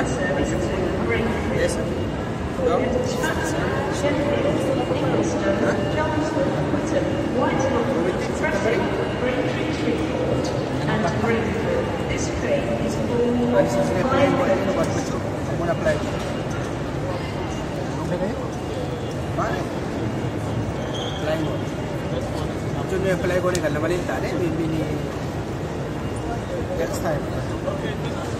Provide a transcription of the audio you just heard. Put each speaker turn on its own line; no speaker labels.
I said
Yes,
sir. Go. This train is
for I'm going to apply. Okay? Fine. Apply mo. After nyo apply ko ni Kalamalitan, eh, maybe ni next time. Okay,